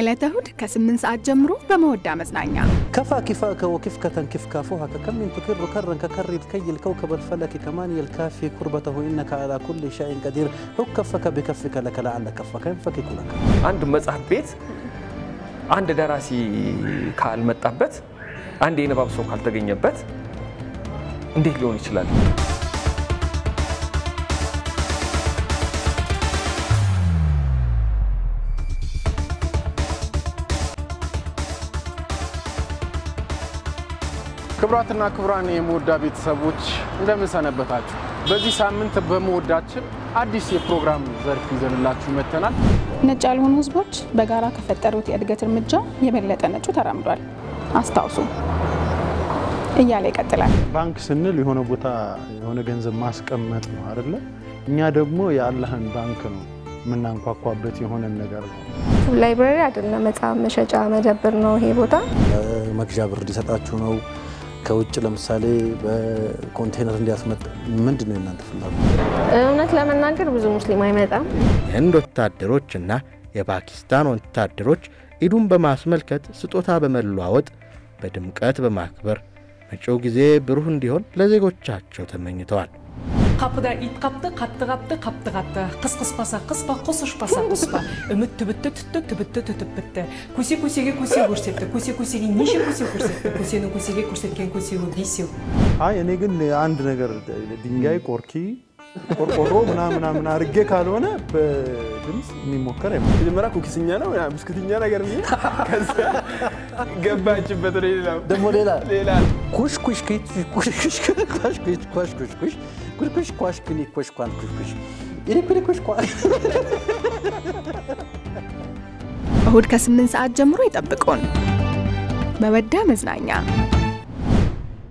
ዕለተ እሁድ ከ8 ሰዓት ጀምሮ በመወዳ መዝናኛ كفى كفاك وكفكة كف كافها ككم تكر كرا ككر الكي الكوكب الفلك كمان الكافي كربته إنك على كل شيء قدير هك كفك بكفك لك لعل كفك ينفكك لك አንድ መጽሐፍ ቤት አንድ ደራሲ ካልመጣበት አንድ የንባብ ሰው ካልተገኘበት እንዴት ሊሆን ይችላል? ክቡራትና ክቡራን የመወዳ ቤተሰቦች እንደምን ሰነበታችሁ? በዚህ ሳምንት በመወዳችን አዲስ የፕሮግራም ዘርፍ ይዘንላችሁ መጥተናል። ነጭ ያልሆኑ ህዝቦች በጋራ ከፈጠሩት የእድገት እርምጃ የበለጠ ነጩ ተራምዷል። አስታውሱ እያለ ይቀጥላል። ባንክ ስንል የሆነ ቦታ የሆነ ገንዘብ ማስቀመጥ ነው አይደለ? እኛ ደግሞ የአላህን ባንክ ነው የምናንኳኳበት የሆነን ነገር ነው። library አይደለም፣ መጽሐፍ መሸጫ መደብር ነው ይሄ ቦታ። መግዣ ብር እንዲሰጣችሁ ነው። ከውጭ ለምሳሌ በኮንቴነር እንዲያስመጥ ምንድን ነው የእናንተ ፍላጎት? እውነት ለመናገር ብዙ ሙስሊም አይመጣም። የህንድ ወታደሮችና የፓኪስታን ወታደሮች ኢዱን በማስመልከት ስጦታ በመለዋወጥ በድምቀት በማክበር መጪው ጊዜ ብሩህ እንዲሆን ለዜጎቻቸው ተመኝተዋል። Kapıda it kaptı, kaptı kaptı, kaptı kaptı. Kıs kıspasa kıspa, kusuşpasa kuspa. Ümit tübüttü tüttü, tübüttü tütüp bitti. Kusi kusiге kusi көрсетті, kusi kusiге неше kusi көрсетті, kusi는 kusiге көрсеткен kusiге бесеу. አይ እኔ ግን አንድ ነገር ድንጋይ፣ ቆርኪ፣ ቆርቆሮ ምናምን ምናምን አድርጌ ካልሆነ በድምፅ የሚሞከር አይመስለኝም። መጀመሪያ ኩኪስኛ ነው ያ ብስኩትኛ ነገር ብዬ ከዛ ገባችበት ወደ ሌላው ደግሞ ሌላ ሌላ ኩሽ ኩሽ ኩሽ ኩሽ ኩሽ ኩሽ ኩሽ ኩሽ Curicuiscoás, quinicuiscoás, curicuis. ኢሪኩሪኩሽኳል እሁድ ከስምንት ሰዓት ጀምሮ ይጠብቁን። መወዳ መዝናኛ